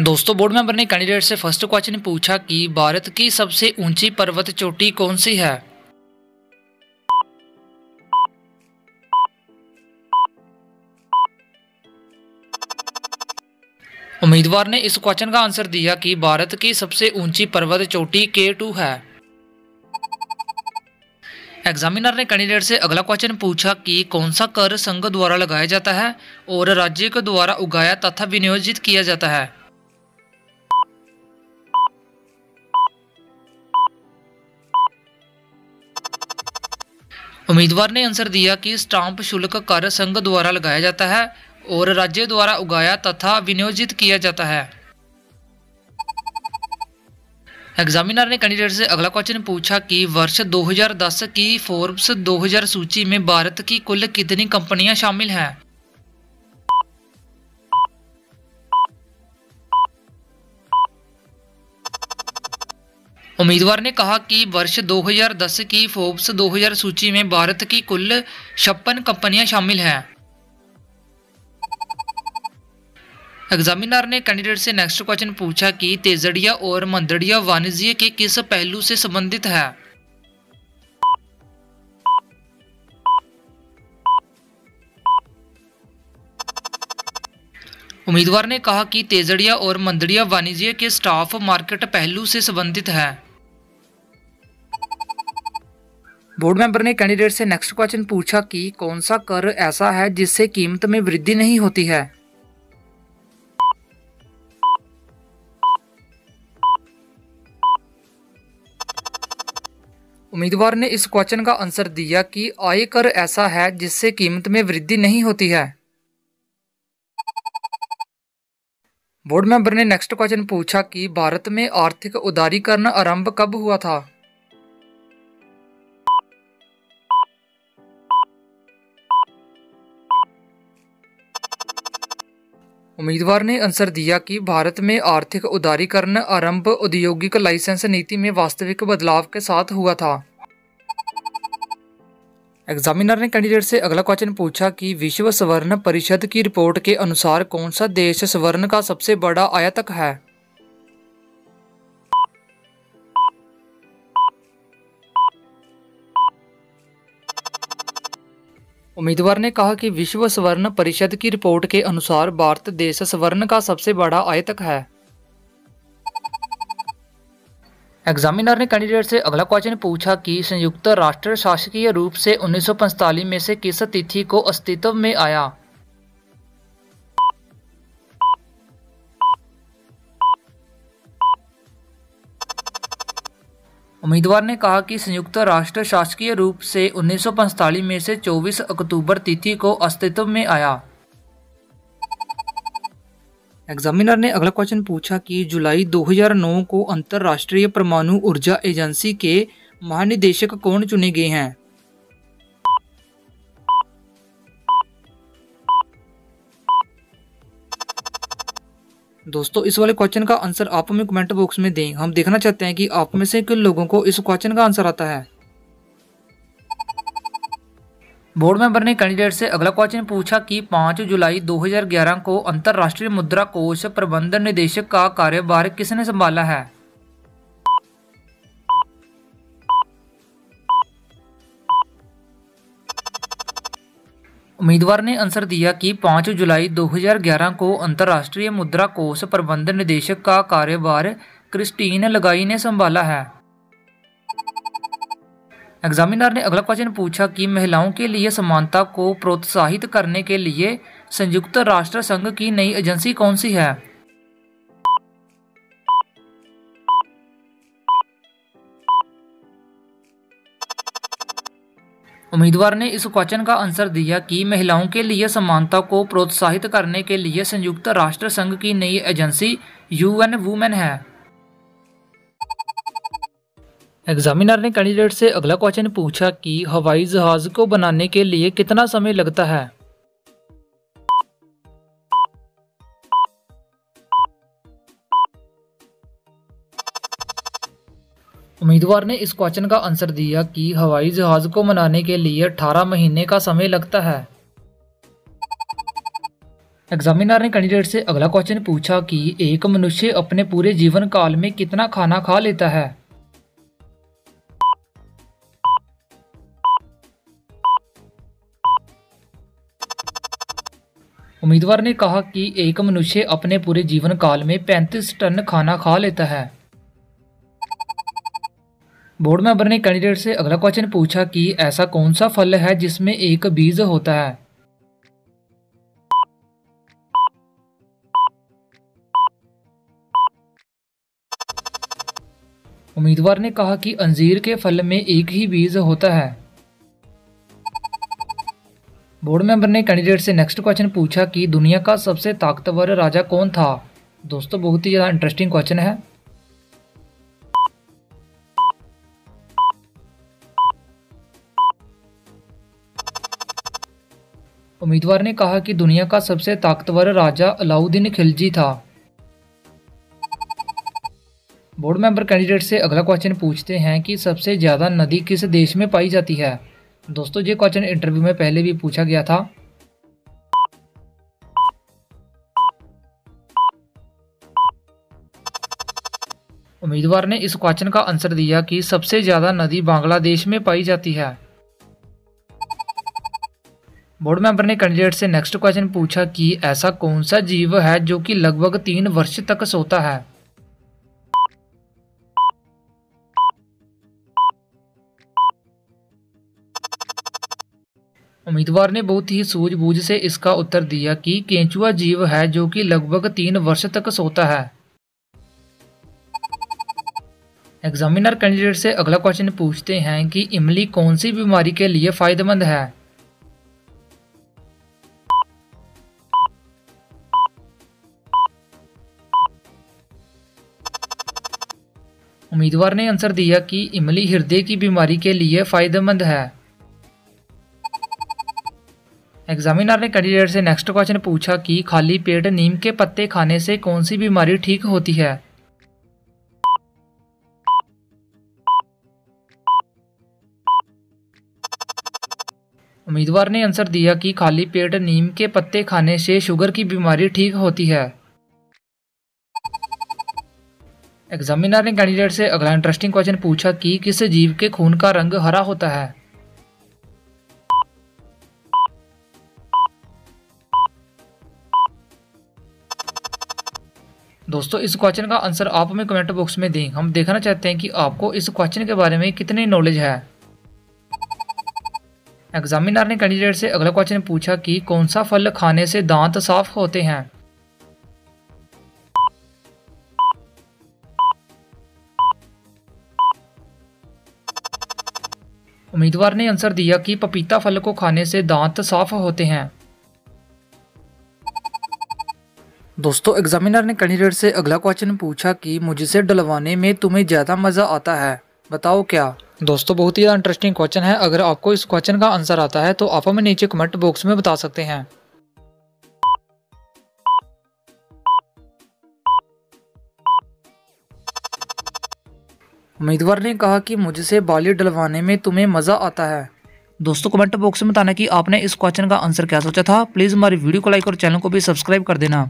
दोस्तों बोर्ड में बने कैंडिडेट से फ़र्स्ट क्वेश्चन पूछा कि भारत की सबसे ऊँची पर्वत चोटी कौन सी है? उम्मीदवार ने इस क्वेश्चन का आंसर दिया कि भारत की सबसे ऊँची पर्वत चोटी के टू है। एग्जामिनर ने कैंडिडेट से अगला क्वेश्चन पूछा कि कौन सा कर संघ द्वारा लगाया जाता है और राज्य के द्वारा उगाया तथा विनियोजित किया जाता है? उम्मीदवार ने आंसर दिया कि स्टाम्प शुल्क कर संघ द्वारा लगाया जाता है और राज्य द्वारा उगाया तथा विनियोजित किया जाता है। एग्जामिनर ने कैंडिडेट से अगला क्वेश्चन पूछा कि वर्ष 2010 की फोर्ब्स 2000 सूची में भारत की कुल कितनी कंपनियाँ शामिल हैं? उम्मीदवार ने कहा कि वर्ष 2010 की फोर्ब्स 2000 सूची में भारत की कुल छप्पन कंपनियाँ शामिल हैं। एग्जामिनर ने कैंडिडेट से नेक्स्ट क्वेश्चन पूछा कि तेजड़िया और मंदड़िया वाणिज्य के किस पहलू से संबंधित है? उम्मीदवार ने कहा कि तेजड़िया और मंदड़िया वाणिज्य के स्टाफ मार्केट पहलू से संबंधित है। बोर्ड मेंबर ने कैंडिडेट से नेक्स्ट क्वेश्चन पूछा कि कौन सा कर ऐसा है जिससे कीमत में वृद्धि नहीं होती है? उम्मीदवार ने इस क्वेश्चन का आंसर दिया कि आय कर ऐसा है जिससे कीमत में वृद्धि नहीं होती है। बोर्ड मेंबर ने नेक्स्ट क्वेश्चन पूछा कि भारत में आर्थिक उदारीकरण आरंभ कब हुआ था? उम्मीदवार ने आंसर दिया कि भारत में आर्थिक उदारीकरण आरंभ औद्योगिक लाइसेंस नीति में वास्तविक बदलाव के साथ हुआ था। एग्जामिनर ने कैंडिडेट से अगला क्वेश्चन पूछा कि विश्व स्वर्ण परिषद की रिपोर्ट के अनुसार कौन सा देश स्वर्ण का सबसे बड़ा आयातक है? उम्मीदवार ने कहा कि विश्व स्वर्ण परिषद की रिपोर्ट के अनुसार भारत देश स्वर्ण का सबसे बड़ा आयतक है। एग्जामिनर ने कैंडिडेट से अगला क्वेश्चन पूछा कि संयुक्त राष्ट्र शासकीय रूप से 1945 में से किस तिथि को अस्तित्व में आया? उम्मीदवार ने कहा कि संयुक्त राष्ट्र शासकीय रूप से 1945 में से 24 अक्टूबर तिथि को अस्तित्व में आया। एग्जामिनर ने अगला क्वेश्चन पूछा कि जुलाई 2009 को अंतर्राष्ट्रीय परमाणु ऊर्जा एजेंसी के महानिदेशक कौन चुने गए हैं? दोस्तों, इस वाले क्वेश्चन का आंसर आप हमें कमेंट बॉक्स में दें। हम देखना चाहते हैं कि आप में से किन लोगों को इस क्वेश्चन का आंसर आता है। बोर्ड मेंबर ने कैंडिडेट से अगला क्वेश्चन पूछा कि 5 जुलाई 2011 को अंतर्राष्ट्रीय मुद्रा कोष प्रबंधन निदेशक का कार्यभार किसने संभाला है? उम्मीदवार ने आंसर दिया कि 5 जुलाई 2011 को अंतर्राष्ट्रीय मुद्रा कोष प्रबंध निदेशक का कार्यभार क्रिस्टीन लगाई ने संभाला है। एग्जामिनर ने अगला क्वेश्चन पूछा कि महिलाओं के लिए समानता को प्रोत्साहित करने के लिए संयुक्त राष्ट्र संघ की नई एजेंसी कौन सी है? उम्मीदवार ने इस क्वेश्चन का आंसर दिया कि महिलाओं के लिए समानता को प्रोत्साहित करने के लिए संयुक्त राष्ट्र संघ की नई एजेंसी यूएन वुमेन है। एग्जामिनर ने कैंडिडेट से अगला क्वेश्चन पूछा कि हवाई जहाज़ को बनाने के लिए कितना समय लगता है? उम्मीदवार ने इस क्वेश्चन का आंसर दिया कि हवाई जहाज़ को मनाने के लिए 18 महीने का समय लगता है। एग्जामिनर ने कैंडिडेट से अगला क्वेश्चन पूछा कि एक मनुष्य अपने पूरे जीवन काल में कितना खाना खा लेता है? उम्मीदवार ने कहा कि एक मनुष्य अपने पूरे जीवन काल में 35 टन खाना खा लेता है। बोर्ड मेंबर ने कैंडिडेट से अगला क्वेश्चन पूछा कि ऐसा कौन सा फल है जिसमें एक बीज होता है? उम्मीदवार ने कहा कि अंजीर के फल में एक ही बीज होता है। बोर्ड मेंबर ने कैंडिडेट से नेक्स्ट क्वेश्चन पूछा कि दुनिया का सबसे ताकतवर राजा कौन था? दोस्तों, बहुत ही ज़्यादा इंटरेस्टिंग क्वेश्चन है। उम्मीदवार ने कहा कि दुनिया का सबसे ताकतवर राजा अलाउद्दीन खिलजी था। बोर्ड मेंबर कैंडिडेट से अगला क्वेश्चन पूछते हैं कि सबसे ज़्यादा नदी किस देश में पाई जाती है? दोस्तों, ये क्वेश्चन इंटरव्यू में पहले भी पूछा गया था। उम्मीदवार ने इस क्वेश्चन का आंसर दिया कि सबसे ज़्यादा नदी बांग्लादेश में पाई जाती है। बोर्ड मेंबर ने कैंडिडेट से नेक्स्ट क्वेश्चन पूछा कि ऐसा कौन सा जीव है जो कि लगभग तीन वर्ष तक सोता है? उम्मीदवार ने बहुत ही सूझबूझ से इसका उत्तर दिया कि केंचुआ जीव है जो कि लगभग तीन वर्ष तक सोता है। एग्जामिनर कैंडिडेट से अगला क्वेश्चन पूछते हैं कि इमली कौन सी बीमारी के लिए फ़ायदेमंद है? उम्मीदवार ने आंसर दिया कि इमली हृदय की बीमारी के लिए फ़ायदेमंद है। एग्जामिनर ने कैंडिडेट से नेक्स्ट क्वेश्चन पूछा कि खाली पेट नीम के पत्ते खाने से कौन सी बीमारी ठीक होती है? उम्मीदवार ने आंसर दिया कि खाली पेट नीम के पत्ते खाने से शुगर की बीमारी ठीक होती है। एग्जामिनर ने कैंडिडेट से अगला इंटरेस्टिंग क्वेश्चन पूछा कि किस जीव के खून का रंग हरा होता है? दोस्तों, इस क्वेश्चन का आंसर आप हमें कमेंट बॉक्स में दें। हम देखना चाहते हैं कि आपको इस क्वेश्चन के बारे में कितनी नॉलेज है। एग्जामिनर ने कैंडिडेट से अगला क्वेश्चन पूछा कि कौन सा फल खाने से दांत साफ़ होते हैं? उम्मीदवार ने आंसर दिया कि पपीता फल को खाने से दांत साफ़ होते हैं। दोस्तों एग्जामिनर ने कैंडिडेट से अगला क्वेश्चन पूछा कि मुझसे डलवाने में तुम्हें ज़्यादा मज़ा आता है। बताओ क्या? दोस्तों बहुत ही ज़्यादा इंटरेस्टिंग क्वेश्चन है। अगर आपको इस क्वेश्चन का आंसर आता है तो आप हमें नीचे कमेंट बॉक्स में बता सकते हैं। उम्मीदवार ने कहा कि मुझसे बाली डलवाने में तुम्हें मज़ा आता है। दोस्तों कमेंट बॉक्स में बताना कि आपने इस क्वेश्चन का आंसर क्या सोचा था। प्लीज़ हमारी वीडियो को लाइक और चैनल को भी सब्सक्राइब कर देना।